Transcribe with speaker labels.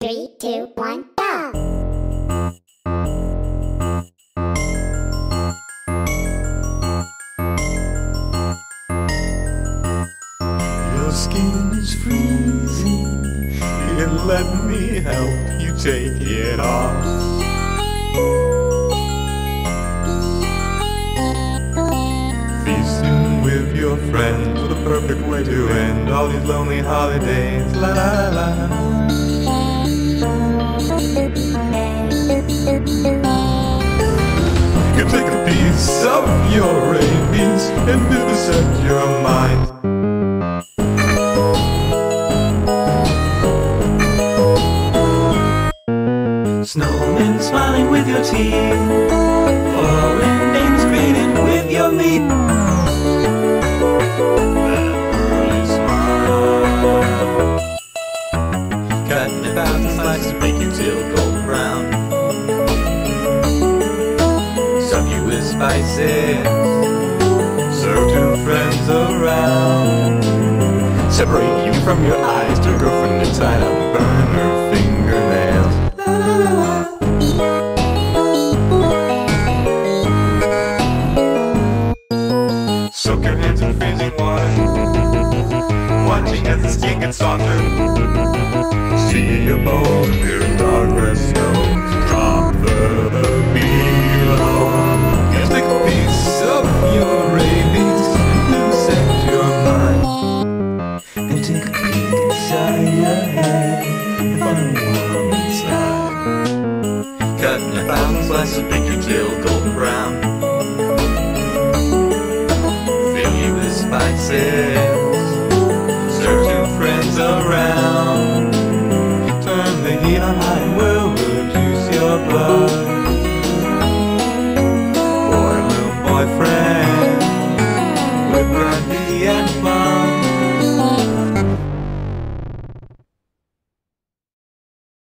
Speaker 1: Three, two, one, go!
Speaker 2: Your skin is freezing, let me help you take it off. Feasting with your friends, the perfect way to end all these lonely holidays. La la la. Your rabies and vivisect your mind.
Speaker 3: Snowmen smiling with your teeth. Foreign names greeted with your meat. Cutting a thousand slices to make you till golden brown. Spices.
Speaker 2: Serve two friends around. Separate you from your eyes to girlfriend tied up, burn her fingernails. Soak your hands in freezing water. Watching as the skin gets softer. See a bone near progress
Speaker 3: brown. Fill you with spices. Serve two friends around.
Speaker 2: Turn the heat on high and we'll reduce your blood.